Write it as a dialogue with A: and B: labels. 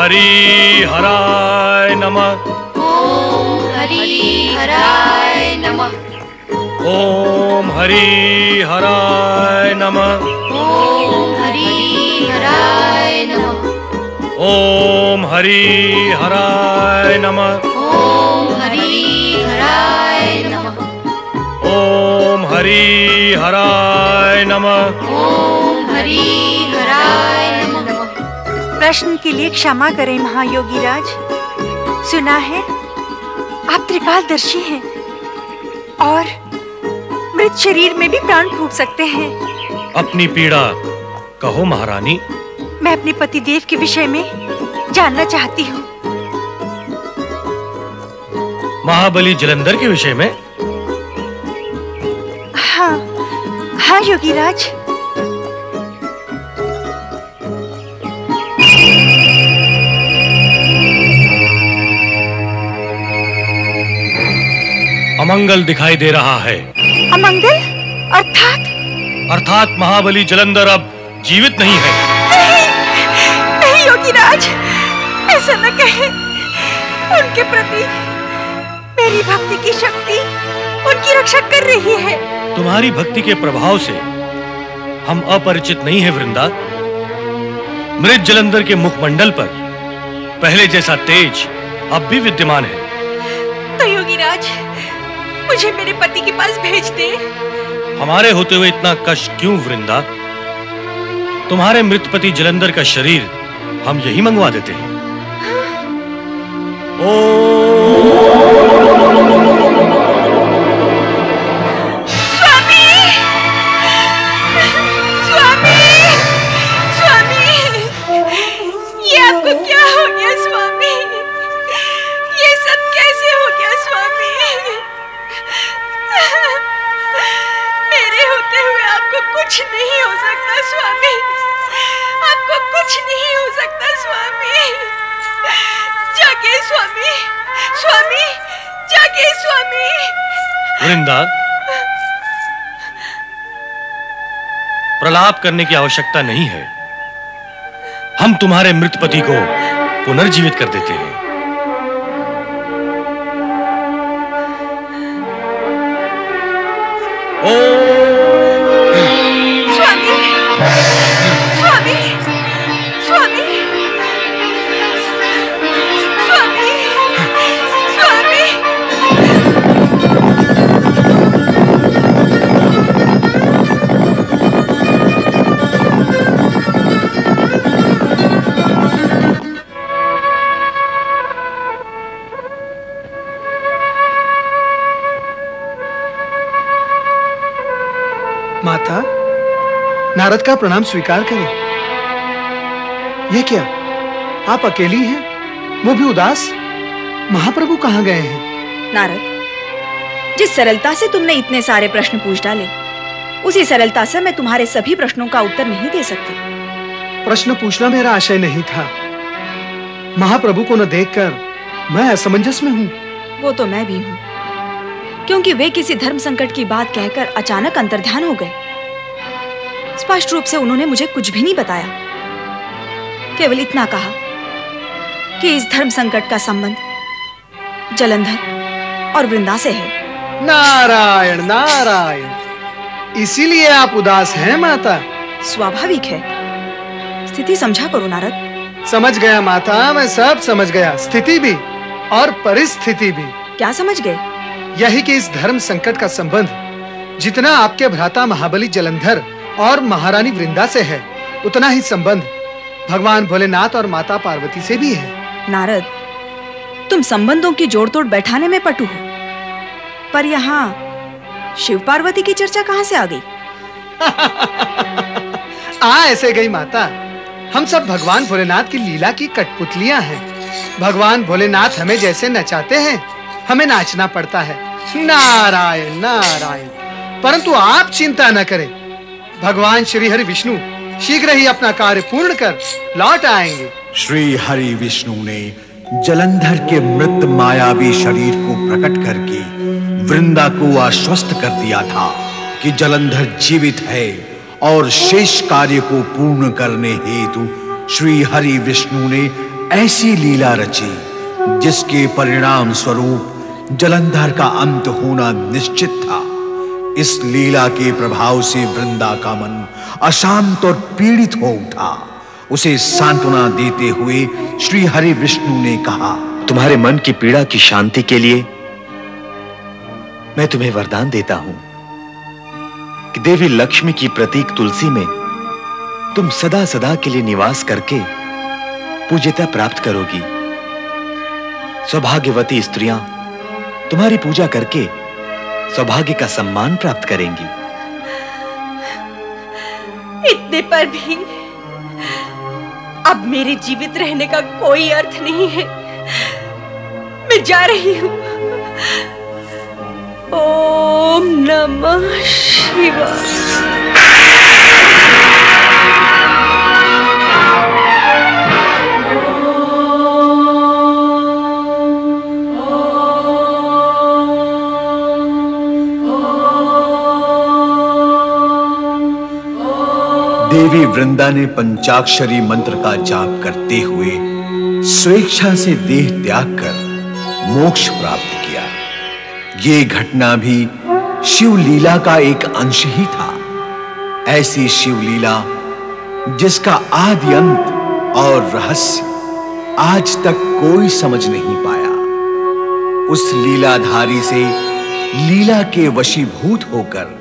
A: हरि हराय नमः।
B: ओम हरि हराय नमः।
A: ओम हरि हराय नमः।
B: ओम हरि हराय नमः।
A: ओम हरि हराय नमः।
B: ओम हरि हराय नमः।
A: ओम हरि हराय नमः।
B: ओम हरि हराय नमः
C: प्रश्न के लिए क्षमा करें महायोगी राज सुना है आप त्रिकालदर्शी हैं और मृत शरीर में भी प्राण फूंक सकते हैं।
A: अपनी पीड़ा कहो महारानी।
C: मैं अपने पति देव के विषय में जानना चाहती हूँ।
A: महाबली जलंधर के विषय में?
C: हाँ हाँ योगी राज
A: अमंगल दिखाई दे रहा है।
C: अमंगल? अर्थात?
A: अर्थात महाबली जलंधर अब जीवित नहीं है।
C: नहीं नहीं योगी राज ऐसा न कहे। उनके प्रति मेरी भक्ति की शक्ति उनकी रक्षा कर रही है।
A: तुम्हारी भक्ति के प्रभाव से हम अपरिचित नहीं है वृंदा। मृत जलंधर के मुखमंडल पर पहले जैसा तेज अब भी विद्यमान है।
C: मुझे मेरे पति के पास भेज दे।
A: हमारे होते हुए इतना कष्ट क्यों वृंदा? तुम्हारे मृत पति जलंधर का शरीर हम यही मंगवा देते हैं।
C: स्वामी कुछ नहीं हो सकता, स्वामी। आपको कुछ नहीं हो सकता, स्वामी। जागे, स्वामी। स्वामी, जागे, स्वामी।
A: वृंदा, प्रलाप करने की आवश्यकता नहीं है। हम तुम्हारे मृत पति को पुनर्जीवित कर देते हैं।
D: नारद का प्रणाम स्वीकार करें। ये क्या? आप अकेली हैं? वो भी उदास? महाप्रभु कहाँ गए हैं?
E: नारद जिस सरलता से तुमने इतने सारे प्रश्न पूछ डाले उसी सरलता से मैं तुम्हारे सभी प्रश्नों का उत्तर नहीं दे सकती।
D: प्रश्न पूछना मेरा आशय नहीं था। महाप्रभु को न देखकर मैं असमंजस में हूँ।
E: वो तो मैं भी हूँ क्योंकि वे किसी धर्म संकट की बात कहकर अचानक अंतर्ध्यान हो गए। स्पष्ट रूप से उन्होंने मुझे कुछ भी नहीं बताया। केवल इतना कहा कि इस धर्म संकट का संबंध जलंधर और वृंदा से है।
D: नारायण नारायण इसीलिए आप उदास हैं माता।
E: स्वाभाविक है। स्थिति समझा करो नारद।
D: समझ गया माता मैं सब समझ गया। स्थिति भी और परिस्थिति भी।
E: क्या समझ गए?
D: यही कि इस धर्म संकट का संबंध जितना आपके भ्राता महाबली जलंधर और महारानी वृंदा से है। उतना ही संबंध भगवान भोलेनाथ और माता पार्वती से भी है।
E: नारद तुम संबंधों की जोड़-तोड़ बैठाने में पटु हो। पर यहाँ शिव पार्वती की चर्चा कहाँ से आ गई?
D: आ ऐसे गई माता हम सब भगवान भोलेनाथ की लीला की कठपुतलियाँ हैं। भगवान भोलेनाथ हमें जैसे नचाते हैं हमें नाचना पड़ता है। नारायण नारायण परंतु आप चिंता न करें। भगवान श्री हरि विष्णु शीघ्र ही अपना कार्य पूर्ण कर लौट आएँगे।
F: श्री हरि विष्णु ने जलंधर के मृत मायावी शरीर को प्रकट करके वृंदा को आश्वस्त कर दिया था कि जलंधर जीवित है और शेष कार्य को पूर्ण करने हेतु श्री हरि विष्णु ने ऐसी लीला रची, जिसके परिणाम स्वरूप जलंधर का अंत होना निश्चित था। इस लीला के प्रभाव से वृंदा का मन अशांत और पीड़ित हो उठा। उसे सांत्वना देते हुए श्री हरि विष्णु ने कहा,
G: तुम्हारे मन की पीड़ा की शांति के लिए मैं तुम्हें वरदान देता हूँ कि देवी लक्ष्मी की प्रतीक तुलसी में तुम सदा सदा के लिए निवास करके पूज्यता प्राप्त करोगी। सौभाग्यवती स्त्रियाँ, तुम्हारी पूजा करके सौभाग्य का सम्मान प्राप्त करेंगी।
C: इतने पर भी अब मेरे जीवित रहने का कोई अर्थ नहीं है। मैं जा रही हूँ। ओम नमः शिवाय।
F: देवी वृंदा ने पंचाक्षरी मंत्र का जाप करते हुए स्वेच्छा से देह त्याग कर मोक्ष प्राप्त किया। ये घटना भी शिव लीला का एक अंश ही था। ऐसी शिव लीला जिसका आदि अंत और रहस्य आज तक कोई समझ नहीं पाया। उस लीलाधारी से लीला के वशीभूत होकर